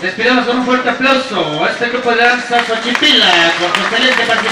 Despidamos con un fuerte aplauso a este grupo de danza Xochipila por su excelente participación.